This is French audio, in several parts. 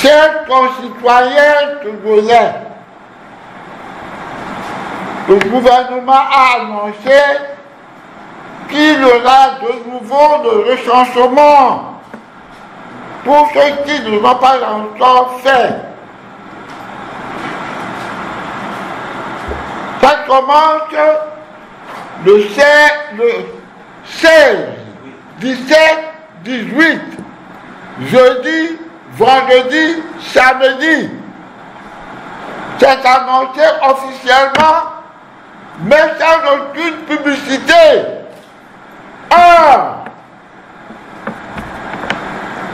Chers concitoyens togolais, le gouvernement a annoncé qu'il y aura de nouveau le recensement pour ceux qui ne l'ont pas encore fait. Ça commence le 16, le 16 17, 18, jeudi, vendredi, samedi. C'est annoncé officiellement, mais sans aucune publicité. Or,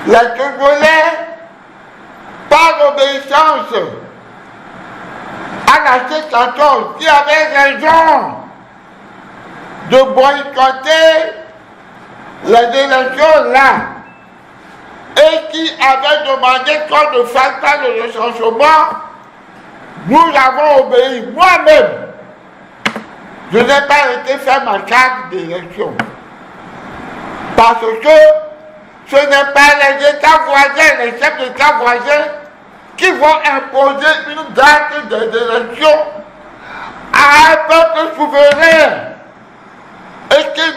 les Congolais, par obéissance à la C14, qui avait raison de boycotter les élections là, et qui avait demandé qu'on ne fasse pas le recensement, nous avons obéi. Moi-même, je n'ai pas été faire ma carte d'élection. Parce que ce n'est pas les États voisins, les chefs d'État voisins, qui vont imposer une date d'élection à un peuple souverain.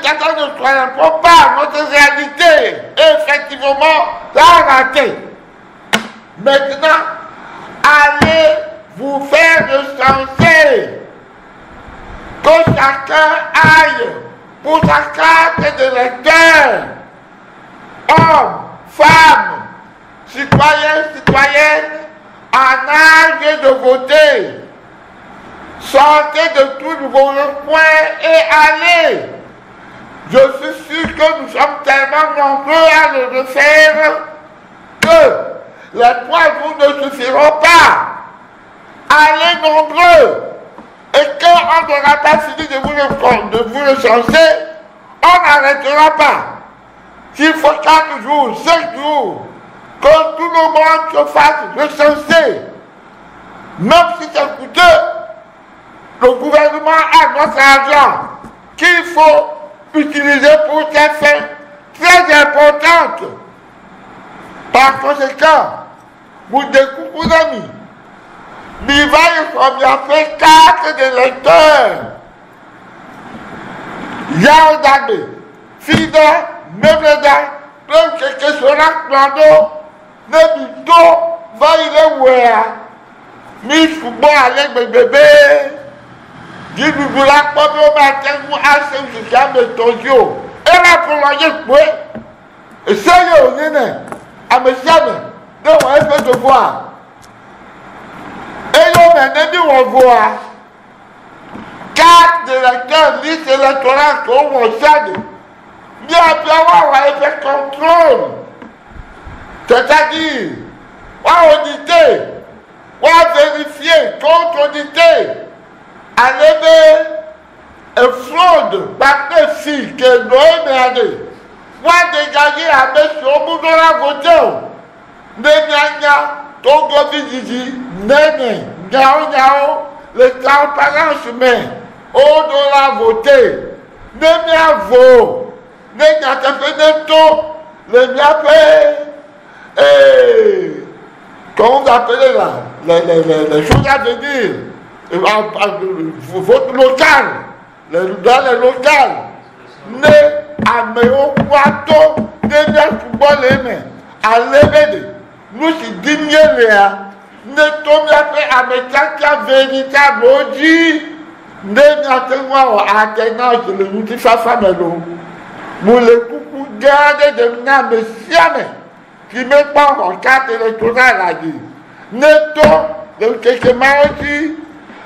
Et qu'ils ne soient pas notre réalité. Effectivement, ça a raté. Maintenant, allez vous faire recenser. Que chacun aille pour sa carte d'électeur. Hommes, femmes, citoyens, citoyennes, en âge de voter. Sortez de tous vos coins et allez. Je suis sûr que nous sommes tellement nombreux à le refaire que les trois jours ne suffiront pas. Allez nombreux. Et quand on n'aura pas fini de vous, le, de vous recenser, on n'arrêtera pas. S'il faut quatre jours, cinq jours, que tout le monde se fasse recenser, même si c'est coûteux, le gouvernement a notre argent qu'il faut utiliser pour des fins très importantes. Par conséquent, vous découvrez, amis, Biva il a fait quatre d'électeurs. Yardade, Fida, Mebleda, Plum Keke Sorak Plando, Nebito, Vaile Wea, Miss Football avec mes bébés. Dis-nous la pomme au matin, vous achetez ce qu'il de Tokyo. Et là, pour l'envoyer, oui. Et ça, il y a un à me jamais, donc on va faire devoir. Et on m'a dit, on voit quatre électeurs, liste électorale qu'on va faire. Bien, bien, on va faire contrôle. C'est-à-dire, on va auditer, on va vérifier, contre-auditer, enlever et fraude par des filles que Noé m'a dit. Moi, dégager à M. Omoudora Votel, Nenyanya, Togo Vididi, Nene, Nyao Nyao, le transparence mais, Odola Voté, Nemia Vo, Nenya Tefeneto, le et comment vous appelez là, les, les, les, les choses à venir, votre local, dans les locales, ne amewo wato ne mia football eme alebe de nu si di mie lea ne to miaƒe ametsatsa véritable wo dzi ne miate ŋu awɔ ate na zi le ŋutifafa me lo. Mo le kuku gã aɖe ɖem na ame sia ame si mekpɔ xɔ kate le to na la dzi ne to le ŋkeke mawo dzi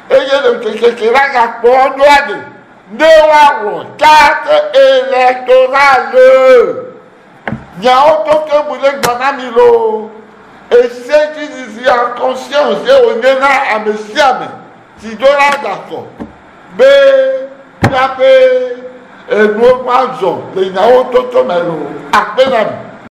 eye le ŋkeke la gakpɔ ɔdo aɖe ne woawɔ carte électorale nyawo to ke mu le gbɔ na mi lo ese dzizizi ye wònye na ame sia ame si do la gakɔ be míaƒe enuwo ma zɔ le nyawo toto me lo. Akpe na mi